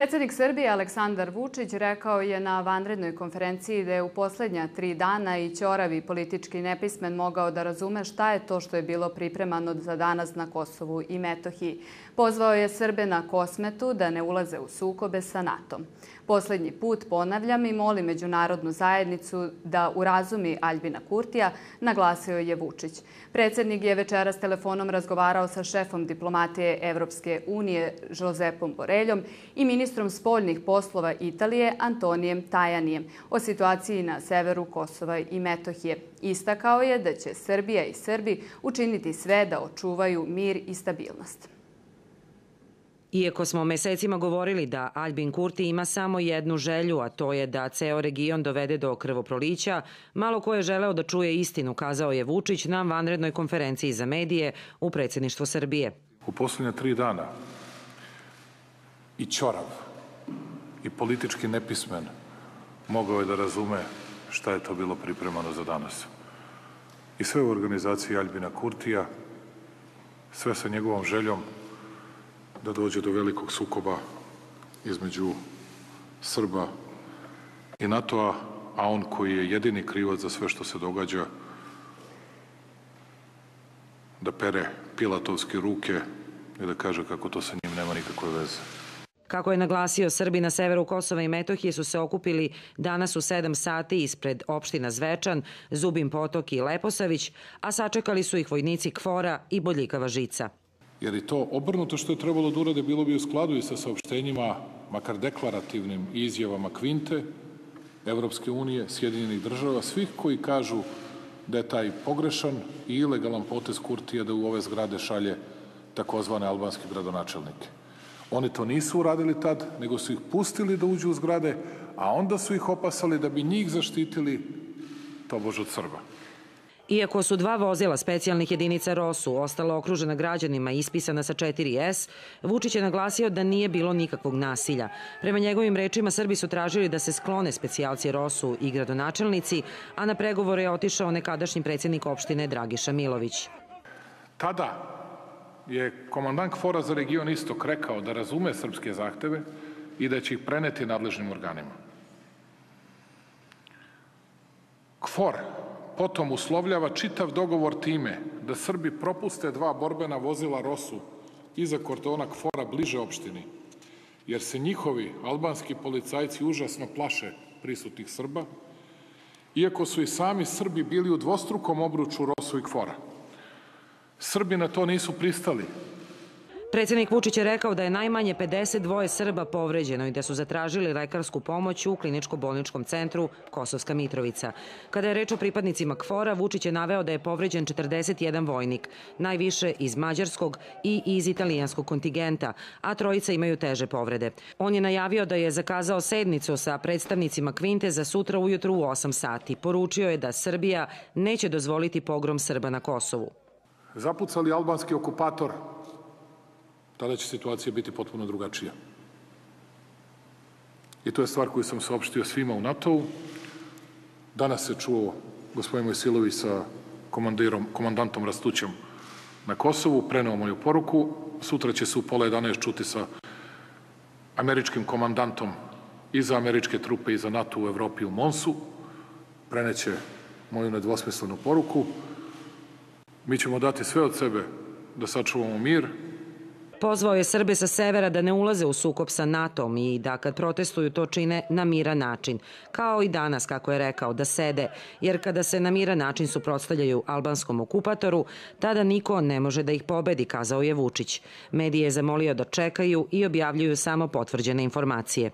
Predsednik Srbije Aleksandar Vučić rekao je na vanrednoj konferenciji da je u poslednja tri dana i ćoravi politički nepismen mogao da razume šta je to što je bilo pripremano za danas na Kosovu i Metohiji. Pozvao je Srbe na Kosmetu da ne ulaze u sukobe sa NATO-om. Poslednji put ponavljam i molim međunarodnu zajednicu da urazumi Aljbina Kurtija, naglasio je Vučić. Predsednik je večeras telefonom razgovarao sa šefom diplomatije Evropske unije Josepom Boreljom i ministrom spoljnih poslova Italije Antonijem Tajanijem o situaciji na severu Kosova i Metohije. Istakao je da će Srbija i Srbi učiniti sve da očuvaju mir i stabilnost. Iako smo mesecima govorili da Albin Kurti ima samo jednu želju, a to je da ceo region dovede do krvoprolića, malo ko je želeo da čuje istinu, kazao je Vučić na vanrednoj konferenciji za medije u predsjedništvu Srbije. U poslednje tri dana i Ćorav i politički nepismen mogao je da razume šta je to bilo pripremano za danas. I sve u organizaciji Albina Kurtija, sve sa njegovom željom da dođe do velikog sukoba između Srba i NATO-a, a on koji je jedini krivac za sve što se događa, da pere pilatovske ruke i da kaže kako to sa njim nema nikakve veze. Kako je naglasio, Srbi na severu Kosova i Metohije su se okupili danas u 7 sati ispred opština Zvečan, Zubin Potok i Leposavić, a sačekali su ih vojnici Kvora i Bodljikava Žica jer i to obrnuto što je trebalo da urade bilo bi u skladu i sa saopštenjima, makar deklarativnim izjavama Kvinte, Evropske unije, Sjedinjenih država, svih koji kažu da je taj pogrešan i ilegalan potez Kurtija da u ove zgrade šalje takozvane albanske gradonačelnike. Oni to nisu uradili tad, nego su ih pustili da uđu u zgrade, a onda su ih opasali da bi njih zaštitili tobož od Srba. Iako su dva vozila specijalnih jedinica ROSU ostala okružena građanima i ispisana sa 4S, Vučić je naglasio da nije bilo nikakvog nasilja. Prema njegovim rečima, Srbi su tražili da se sklone specijalci ROSU i gradonačelnici, a na pregovore je otišao nekadašnji predsjednik opštine Dragiša Milović. Tada je komandant Kvora za region Istok rekao da razume srpske zahteve i da će ih preneti nadležnim organima. KFOR potom uslovljava čitav dogovor time da Srbi propuste dva borbena vozila Rosu iza kordona Kvora bliže opštini, jer se njihovi albanski policajci užasno plaše prisutnih Srba, iako su i sami Srbi bili u dvostrukom obruču Rosu i Kvora. Srbi na to nisu pristali, Predsednik Vučić je rekao da je najmanje 52 Srba povređeno i da su zatražili lekarsku pomoć u kliničko-bolničkom centru Kosovska Mitrovica. Kada je reč o pripadnicima KFOR-a, Vučić je naveo da je povređen 41 vojnik, najviše iz mađarskog i iz italijanskog kontingenta, a trojica imaju teže povrede. On je najavio da je zakazao sednicu sa predstavnicima Kvinte za sutra ujutru u 8 sati. Poručio je da Srbija neće dozvoliti pogrom Srba na Kosovu. Zapucali albanski okupator tada će situacija biti potpuno drugačija. I to je stvar koju sam saopštio svima u NATO-u. Danas se čuo gospodin Mojsilović sa komandantom Rastućem na Kosovu, preneo moju poruku. Sutra će se u pola 11 čuti sa američkim komandantom i za američke trupe i za NATO u Evropi u Monsu. Preneće moju nedvosmislenu poruku. Mi ćemo dati sve od sebe da sačuvamo mir, Pozvao je Srbe sa severa da ne ulaze u sukop sa NATO-om i da kad protestuju to čine na miran način. Kao i danas, kako je rekao, da sede, jer kada se na miran način suprotstavljaju albanskom okupatoru, tada niko ne može da ih pobedi, kazao je Vučić. Medije je zamolio da čekaju i objavljuju samo potvrđene informacije.